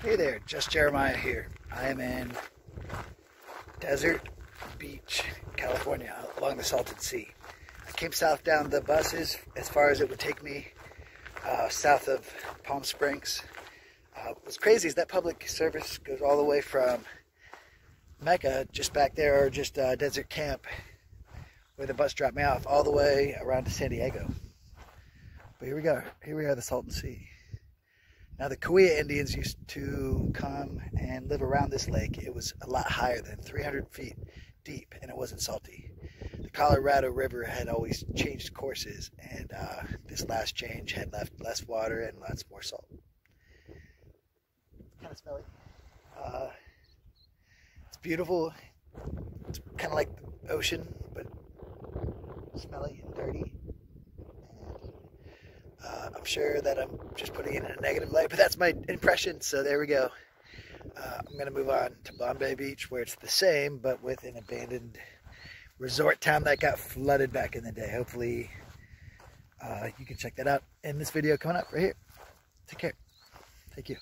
Hey there, just Jeremiah here. I am in Desert Beach, California, along the Salton Sea. I came south down the buses as far as it would take me uh, south of Palm Springs. Uh, what's crazy is that public service goes all the way from Mecca, just back there, or just uh, Desert Camp, where the bus dropped me off, all the way around to San Diego. But here we go. Here we are, the Salton Sea. Now the Cahuilla Indians used to come and live around this lake. It was a lot higher than 300 feet deep and it wasn't salty. The Colorado River had always changed courses and uh, this last change had left less water and lots more salt. Kind of smelly. Uh, it's beautiful. It's kind of like the ocean, but smelly and dirty. I'm sure that I'm just putting it in a negative light, but that's my impression. So there we go. Uh, I'm going to move on to Bombay Beach, where it's the same, but with an abandoned resort town that got flooded back in the day. Hopefully, uh, you can check that out in this video coming up right here. Take care. Thank you.